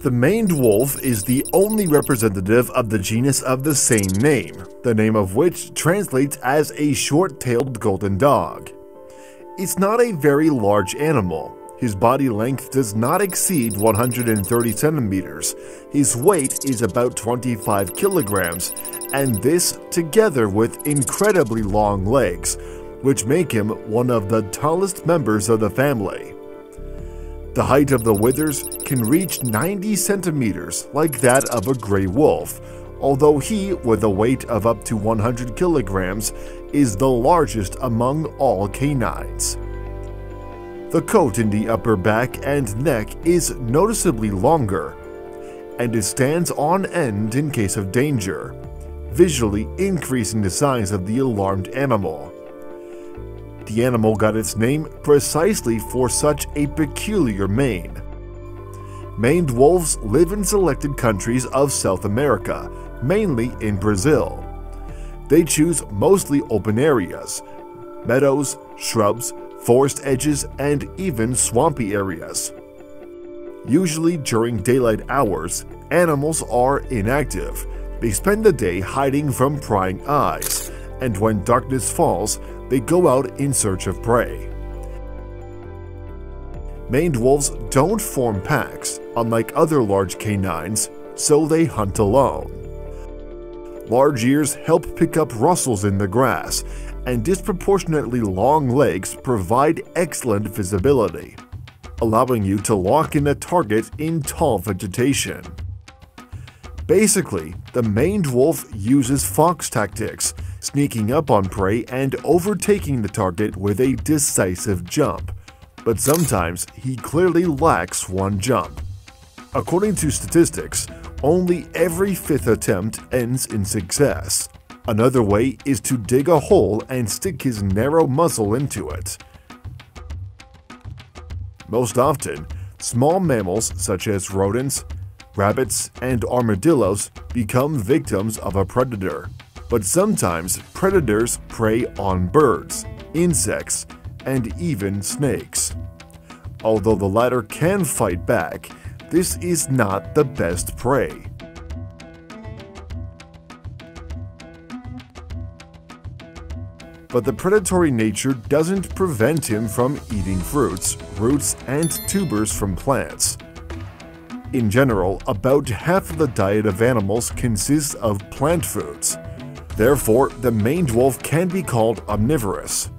The maned wolf is the only representative of the genus of the same name, the name of which translates as a short-tailed golden dog. It's not a very large animal. His body length does not exceed 130 centimeters. His weight is about 25 kilograms, and this together with incredibly long legs, which make him one of the tallest members of the family. The height of the withers can reach 90 centimeters, like that of a gray wolf, although he, with a weight of up to 100 kilograms, is the largest among all canines. The coat in the upper back and neck is noticeably longer, and it stands on end in case of danger, visually increasing the size of the alarmed animal. The animal got its name precisely for such a peculiar mane. Maned wolves live in selected countries of South America, mainly in Brazil. They choose mostly open areas, meadows, shrubs, forest edges, and even swampy areas. Usually during daylight hours, animals are inactive. They spend the day hiding from prying eyes, and when darkness falls, they go out in search of prey. Maned wolves don't form packs, unlike other large canines, so they hunt alone. Large ears help pick up rustles in the grass, and disproportionately long legs provide excellent visibility, allowing you to lock in a target in tall vegetation. Basically, the maned wolf uses fox tactics, sneaking up on prey and overtaking the target with a decisive jump. But sometimes he clearly lacks one jump. According to statistics, only every fifth attempt ends in success. Another way is to dig a hole and stick his narrow muzzle into it. Most often, small mammals such as rodents, rabbits, and armadillos become victims of a predator. But sometimes predators prey on birds, insects, and even snakes. Although the latter can fight back, this is not the best prey. But the predatory nature doesn't prevent him from eating fruits, roots, and tubers from plants. In general, about half of the diet of animals consists of plant foods. Therefore, the maned wolf can be called omnivorous.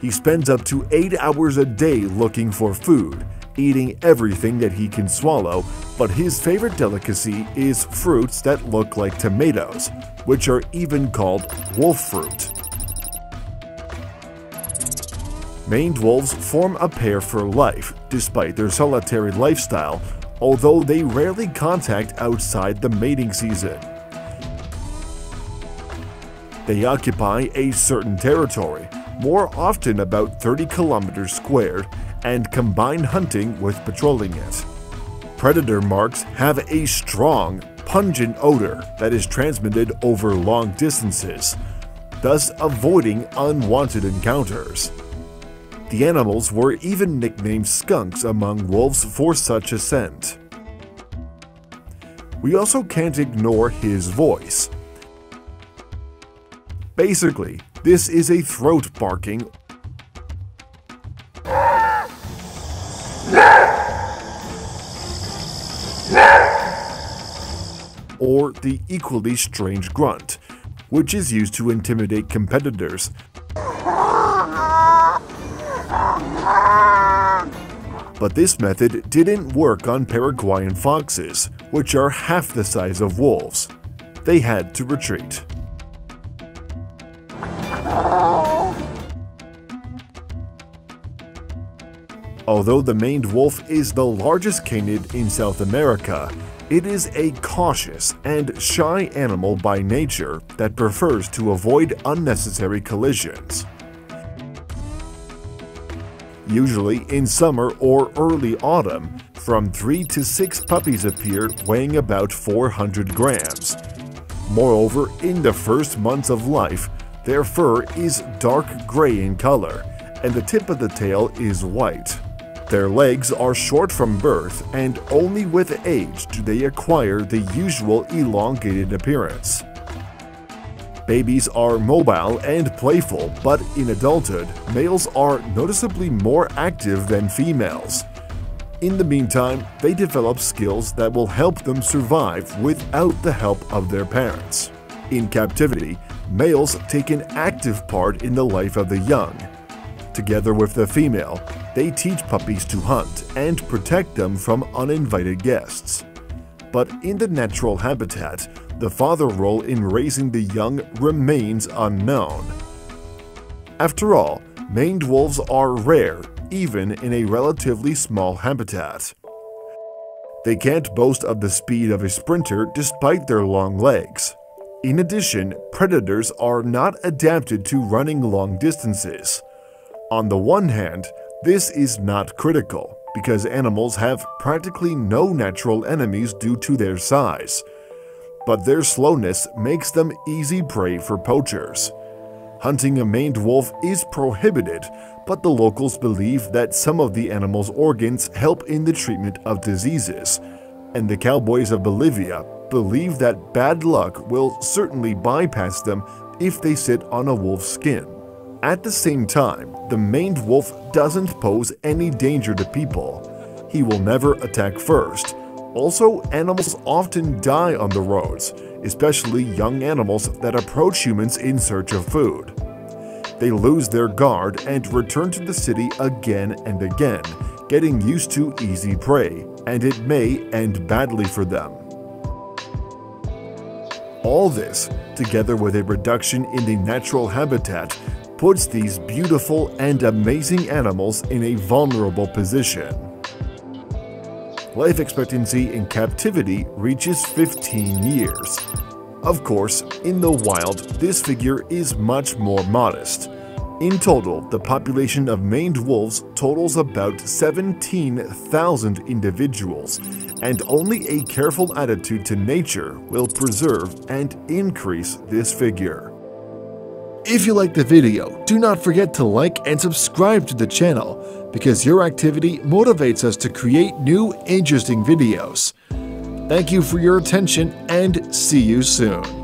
He spends up to 8 hours a day looking for food, eating everything that he can swallow, but his favorite delicacy is fruits that look like tomatoes, which are even called wolf fruit. Maned wolves form a pair for life, despite their solitary lifestyle, although they rarely contact outside the mating season. They occupy a certain territory, more often about 30 kilometers squared, and combine hunting with patrolling it. Predator marks have a strong, pungent odor that is transmitted over long distances, thus avoiding unwanted encounters. The animals were even nicknamed skunks among wolves for such a scent. We also can't ignore his voice. Basically, this is a throat barking or the equally strange grunt, which is used to intimidate competitors But this method didn't work on Paraguayan foxes, which are half the size of wolves. They had to retreat. Although the maned wolf is the largest canid in South America, it is a cautious and shy animal by nature that prefers to avoid unnecessary collisions. Usually in summer or early autumn, from 3 to 6 puppies appear weighing about 400 grams. Moreover, in the first months of life, their fur is dark gray in color, and the tip of the tail is white. Their legs are short from birth, and only with age do they acquire the usual elongated appearance. Babies are mobile and playful, but in adulthood, males are noticeably more active than females. In the meantime, they develop skills that will help them survive without the help of their parents. In captivity, males take an active part in the life of the young. Together with the female, they teach puppies to hunt and protect them from uninvited guests. But in the natural habitat, the father role in raising the young remains unknown. After all, maned wolves are rare even in a relatively small habitat. They can't boast of the speed of a sprinter despite their long legs. In addition, predators are not adapted to running long distances. On the one hand, this is not critical because animals have practically no natural enemies due to their size but their slowness makes them easy prey for poachers. Hunting a maned wolf is prohibited, but the locals believe that some of the animal's organs help in the treatment of diseases, and the cowboys of Bolivia believe that bad luck will certainly bypass them if they sit on a wolf's skin. At the same time, the maned wolf doesn't pose any danger to people. He will never attack first, also, animals often die on the roads, especially young animals that approach humans in search of food. They lose their guard and return to the city again and again, getting used to easy prey, and it may end badly for them. All this, together with a reduction in the natural habitat, puts these beautiful and amazing animals in a vulnerable position life expectancy in captivity reaches 15 years. Of course, in the wild, this figure is much more modest. In total, the population of maned wolves totals about 17,000 individuals, and only a careful attitude to nature will preserve and increase this figure. If you liked the video, do not forget to like and subscribe to the channel because your activity motivates us to create new interesting videos. Thank you for your attention and see you soon.